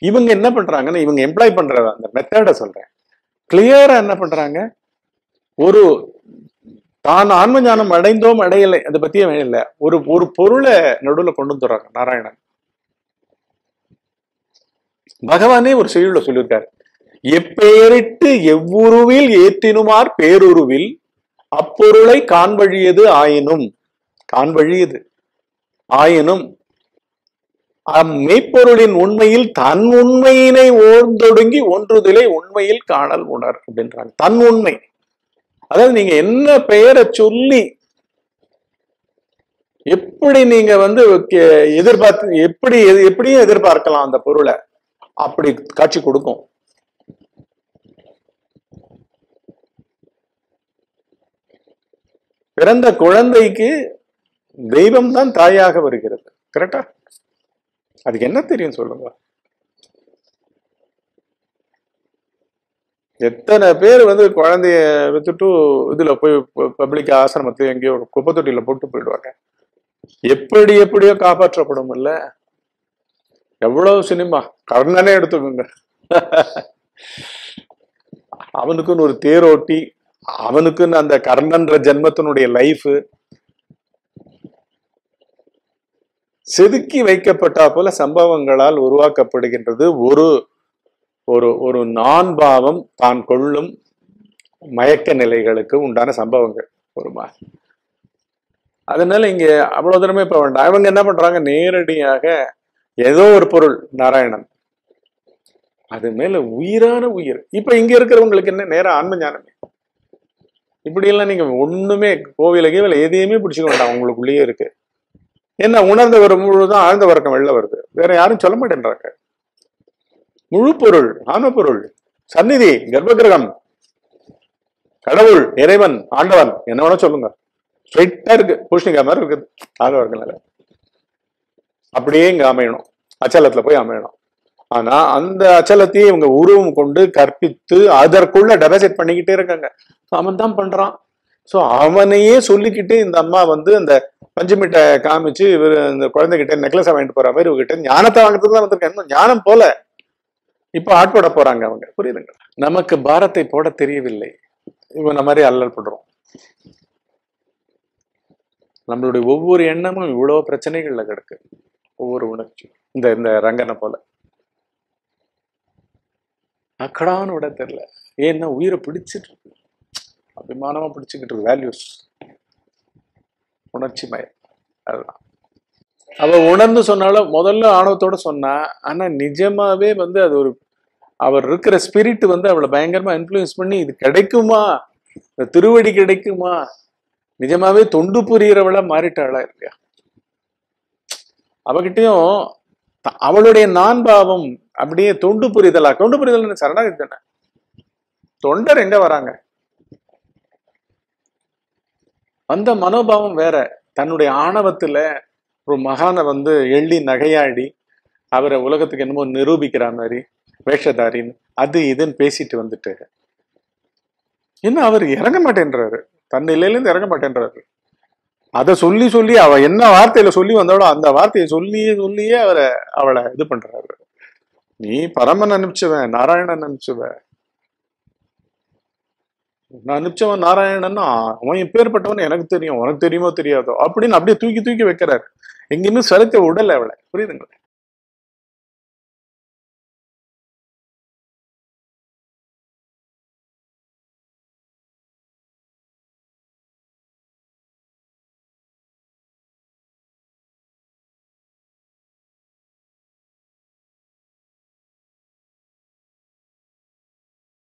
இவங்க என்ன பண்றாங்கன்னா இவங்க எம்ப்ளாய் பண்ற அந்த மெத்தடை சொல்றேன். கிளியரா என்ன பண்றாங்க? ஒரு தான் ஆன்ம ஞானம் அடைந்தோம் அடையலை அதை பத்தியே இல்லை. ஒரு ஒரு பொருளை நடுவுல கொண்டு வந்துடுறாங்க நாராயணன். பகவானே ஒரு செய்யுள்ள சொல்லியிருக்காரு. எப்பெயரிட்டு எவ்வுருவில் ஏற்றினுமார் பேருருவில் அப்பொருளை காண்பழியது ஆயினும். காண்பழியது ஆயினும். அம்மெய்ப்பொருளின் உண்மையில் தன் உண்மையினை ஓர்ந்தொடுங்கி ஒன்றுதலை உண்மையில் காணல் உணர் அப்படின்றாங்க. தன் உண்மை. அதாவது நீங்க என்ன பெயரை சொல்லி எப்படி நீங்க வந்து எதிர்பார்த்து எப்படி எப்படியும் எதிர்பார்க்கலாம் அந்த பொருளை அப்படி காட்சி கொடுக்கும். பிறந்த குழந்தைக்கு தெய்வம் தான் தாயாக வருகிறது. கரெக்டா? அதுக்கு என்ன தெரியும் சொல்லுங்க. எத்தனை பேர் வந்து குழந்தைய வித்துட்டு இதுல போய் பப்ளிக் ஆசிரமத்தை எங்கேயோ குப்பை தொட்டியில போட்டு போயிடுவாங்க. எப்படி எப்படியோ காப்பாற்றப்படும் இல்ல. எவ்வளவு சினிமா. கர்ணனே எடுத்துக்கோங்க. அவனுக்குன்னு ஒரு தேரோட்டி அவனுக்குன்னு அந்த கர்ணன்ற ஜென்மத்தினுடைய லைஃப் செதுக்கி வைக்கப்பட்டா போல சம்பவங்களால் உருவாக்கப்படுகின்றது. ஒரு ஒரு ஒரு நான் பாவம் தான் கொள்ளும் மயக்க நிலைகளுக்கு உண்டான சம்பவங்கள் ஒரு மாதிரி. அதனால இங்க அவ்வளவு தூரமே இப்ப வேண்டாம். இவங்க என்ன பண்றாங்க? நேரடியாக ஏதோ ஒரு பொருள் நாராயணன். அது மேல உயிரான உயிர். இப்ப இங்க இருக்கிறவங்களுக்கு என்ன? நேரம் ஆன்ம ஞானமே. இப்படி எல்லாம் நீங்க ஒண்ணுமே கோவில கீவில எதையுமே பிடிச்சுக்க வேண்டாம். உங்களுக்குள்ளேயே இருக்கு. என்ன உணர்ந்த வரும் முழுதான் ஆழ்ந்த வர்க்கம் வெளில வருது. வேற யாரும் சொல்ல மாட்டேன்றாங்க. முழு பொருள் ஆன்ம பொருள் சந்நிதி கர்ப்பகிரகம் கடவுள் இறைவன் ஆண்டவன் என்ன வேணா சொல்லுங்க. ஸ்ட்ரைட்டா இருக்கு. பூஷ்ணிகா மாதிரி இருக்குது. ஆழ்ந்த வர்க்கம்ல அப்படியே இங்க அமையணும். அச்சலத்துல போய் அமையணும். ஆனா அந்த அச்சலத்தையே இவங்க உருவம் கொண்டு கற்பித்து அதற்குள்ள டெபாசிட் பண்ணிக்கிட்டே இருக்காங்க. அவன் தான் பண்றான். ஸோ அவனையே சொல்லிக்கிட்டு இந்த அம்மா வந்து அந்த பஞ்சுமிட்டை காமிச்சு இவர் இந்த குழந்தைகிட்ட நெக்லஸ் வாங்கிட்டு போற மாதிரி இவர்கிட்ட ஞானத்தை வாங்குறதுக்கு தான் வந்திருக்கேன் இன்னும் ஞானம் போல. இப்போ ஆட்பட போறாங்க அவங்க. புரியுதுங்க நமக்கு பாரத்தை போட தெரியவில்லை. இவன மாதிரி அல்லல் பண்றோம் நம்மளுடைய ஒவ்வொரு எண்ணமும் இவ்வளவு பிரச்சனைகள்ல கிடக்கு. ஒவ்வொரு உணர்ச்சி இந்த இந்த ரங்கனை போல. அக்கடான்னு விட தெரியல. ஏன்னா உயிரை பிடிச்சிட்டு இருக்கு. அபிமானமா பிடிச்சிக்கிட்டு இருக்கு. வேல்யூஸ் உணர்ச்சி மயம். அதுதான். அவ உணர்ந்து சொன்னாலும் முதல்ல ஆணவத்தோட சொன்னா ஆனா நிஜமாவே வந்து அது ஒரு அவர் இருக்கிற ஸ்பிரிட் வந்து அவளை பயங்கரமா இன்ஃப்ளூயன்ஸ் பண்ணி இது கிடைக்குமா? இந்த திருவடி கிடைக்குமா? நிஜமாவே தொண்டு புரியறவளா மாறிட்டாளா இல்லையா? அவகிட்டையும் அவளுடைய நான் பாவம் அப்படியே தொண்டு புரிதலா தொண்டு புரிதல் சரணாகதி தானே? தொண்டர் எங்க வராங்க? அந்த மனோபாவம் வேற. தன்னுடைய ஆணவத்துல ஒரு மகானை வந்து எள்ளி நகையாடி அவரை உலகத்துக்கு என்னமோ நிரூபிக்கிற மாதிரி வேஷதாரின்னு அது இதுன்னு பேசிட்டு வந்துட்டு. என்ன அவர் இறங்க மாட்டேன்றாரு. தன் நிலையில இறங்க மாட்டேன்றாரு. அதை சொல்லி சொல்லி அவ என்ன வார்த்தையில சொல்லி வந்தாலோ அந்த வார்த்தையை சொல்லியே சொல்லியே அவரை அவளை இது பண்றாரு. நீ பரமன் அனுப்பிச்சவன் நாராயணன் அனுப்பிச்சவன் நான் அனுப்பிச்சவன் நாராயணன்னா அவன் எப்பேற்பட்டவன் எனக்கு தெரியும் உனக்கு தெரியுமோ தெரியாதோ அப்படின்னு அப்படியே தூக்கி தூக்கி வைக்கிறாரு. எங்கேயுமே செலுத்த உடல் அவளை. புரியுதுங்களா?